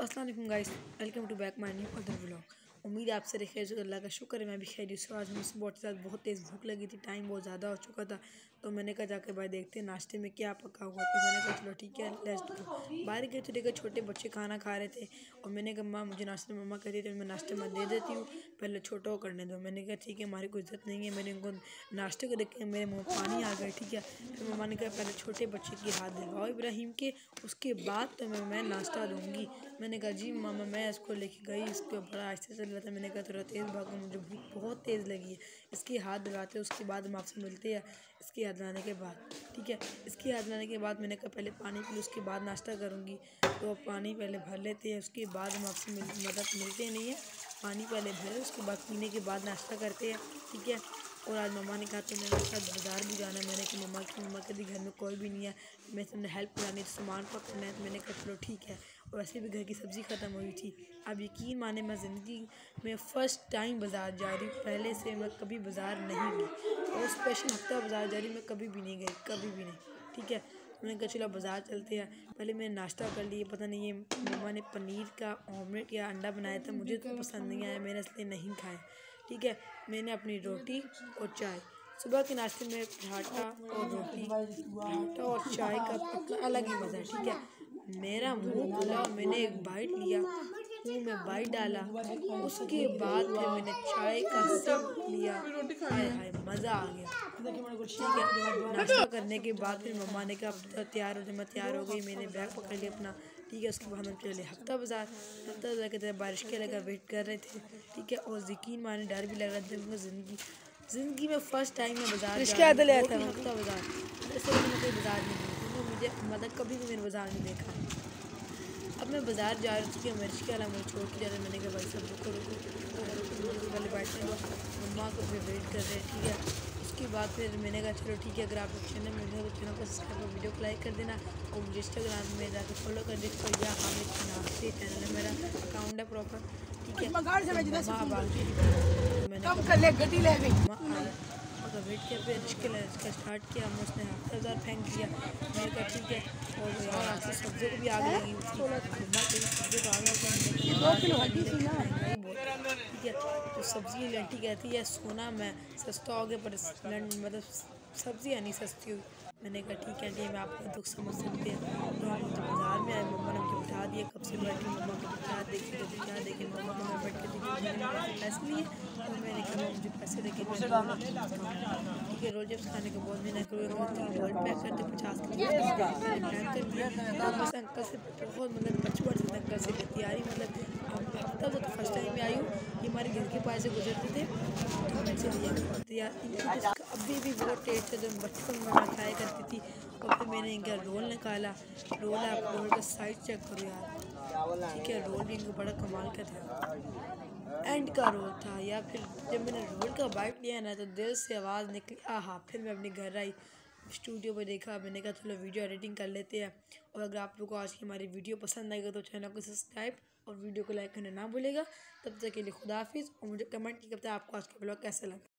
Aslam guys welcome to back my new other vlog उम्मीद है आप सारे खैर अल्लाह का शुक्र है, मैं भी खैर से आज मुझसे बहुत ज़्यादा, बहुत तेज़ भूख लगी थी टाइम बहुत ज़्यादा हो चुका था। तो मैंने कहा, जाकर भाई देखते हैं, नाश्ते में क्या पका हुआ तो मैंने कहा, चलो ठीक है लेस्ट को बाहर गए थे देखा छोटे बच्चे खाना खा रहे थे और मैंने कहा, माँ, मुझे नाश्ते मम्मा कहती थी मैं नाश्ते में दे देती हूँ, पहले छोटा करने दो। मैंने कहा, ठीक है, हमारी कोई इज़्ज़त नहीं है। मैंने उनको नाश्ते को देख के मेरे मुँह पानी आ गया, ठीक है। फिर मम्मा ने कहा, पहले छोटे बच्चे की हाथ दिलवाओ इब्राहिम के, उसके बाद तो मैं मैं नाश्ता दूँगी। मैंने कहा, जी मामा, मैं इसको लेके गई, इसको बड़ा आहिस्ते चल रहा था मैंने कहा, थोड़ा तेज़ भागो, मुझे भूख बहुत तेज़ लगी है। इसकी हाथ दिलाते उसके बाद हम आपसे मिलते हैं, इसकी याद लाने के बाद। ठीक है? इसकी याद लाने के बाद मैंने कहा, पहले पानी पी उसके बाद नाश्ता करूँगी। तो पानी पहले भर लेते हैं, उसके बाद हम आपसे मदद मिलते नहीं है। पानी पहले भरे, उसके बाद पीने के बाद नाश्ता करते हैं। ठीक है? और आज मम्मा ने कहा तो मेरे साथ बाज़ार भी जाना है। मैंने कहा, मम्मा की मम्मा कहती घर में कोई भी नहीं है। मैं तुमने हेल्प करानी तो सामान पकड़ना है तो मैंने कहा, चलो ठीक है। और वैसे भी घर की सब्ज़ी ख़त्म हुई थी। अब यकीन माने, मैं ज़िंदगी में फ़र्स्ट टाइम बाज़ार जा रही हूँ। पहले से मैं कभी बाज़ार नहीं गई। और स्पेशल हफ़्ता बाज़ार जा रही मैं कभी भी नहीं गई, कभी भी नहीं। ठीक है? मैंने कहा, चलो बाज़ार चलते हैं। पहले मैंने नाश्ता कर लिया। पता नहीं ये मम्मा ने पनीर का ऑमलेट या अंडा बनाया था, मुझे तो पसंद नहीं आया, मैंने इसलिए नहीं खाया। ठीक है, मैंने अपनी रोटी और चाय। सुबह के नाश्ते में पराठा और रोटी, पराठा और चाय का अलग ही मज़ा है, ठीक है। मेरा मुँह खुला, मैंने एक बाइट लिया। मुँह में बाइट डाला। उसके बाद फिर मैंने चाय का सब लिया हाय हाय मज़ा आ गया। ठीक है नाश्ता करने के बाद फिर मम्मा ने कहा तैयार हो जाए मैं तैयार हो गई। मैंने बैग पकड़ लिया अपना। ठीक है उसके बाद हम चले हफ़्ता बाज़ार। हफ़्ता बाज़ार के तरह बारिश के लगा वेट कर रहे थे। ठीक है और यकीन माने डर भी लग रहा था ज़िंदगी ज़िंदगी में फ़र्स्ट टाइम में बाज़ार हफ़्ता बाज़ार। ऐसे मैंने कोई बाज़ार नहीं देखा। मुझे मतलब कभी भी मैंने बाज़ार नहीं देखा। मैं बाज़ार जा रही थी कि मिर्च के अलावा छोड़ के जा रहे मैंने कहा भाई सब रुको रुको पहले बैठने दो मम्मा को फिर वेट कर रहे हैं ठीक है? उसके बाद फिर मैंने कहा चलो ठीक है अगर आप चैनल में तो चैनल को सब्सक्राइब और वीडियो को लाइक कर देना और मुझे इंस्टाग्राम में जाकर फॉलो कर देखो या हामिद के नाम से चैनल है मेरा अकाउंट है प्रॉपर ठीक है? मैंने का वेट किया फिर रिश्के इसका स्टार्ट किया हमने उसने हफ़्ता हज़ार फेंक दिया मैंने कहा ठीक है और यार आज से सब्जियों को भी आग लगी सब्जियों को आग लगी ठीक है। तो सब्ज़ी लंटी कहती है सोना मैं सस्ता हो गया पर मतलब सब्ज़ी नहीं सस्ती हुई। मैंने कहा ठीक है मैं आपका दुख समझ सकते हैं। तो हम तो बाज़ार में आए मम्मा ने मुझे बिठा दिया कब से बैठी मम्मा को बिठा देखी तो बिठा देखे मम्मा को मैं बैठ के देखी मैंने और मैंने कहा मुझे पैसे देखे रोल जब खाने के बाद मैंने रोल पैक करते पचास कर तो बस अंकल से बहुत मतलब बचपन से अंकल से तैयारी मतलब हफ़्ता तो फ़र्स्ट टाइम में आई हूँ ये हमारे घर के पास से गुजरते थे तो अभी भी बहुत टेस्ट है जो बचपन में खाया करती थी और फिर मैंने इनका रोल निकाला। रोल आप रोल का साइज़ चेक करो यार। ठीक है, रोल भी इनको बड़ा कमाल का था। एंड का रोल था या फिर जब मैंने रोल का बाइट लिया ना तो दिल से आवाज़ निकली, आहा, फिर मैं अपने घर आई। स्टूडियो पर देखा, मैंने कहा, चलो वीडियो एडिटिंग कर लेते हैं। और अगर आप लोग को आज की हमारी वीडियो पसंद आएगा तो चैनल को सब्सक्राइब और वीडियो को लाइक करना ना भूलेगा। तब तक के लिए खुदाफिज और मुझे कमेंट की करते आपको आज का ब्लॉग कैसा लगा?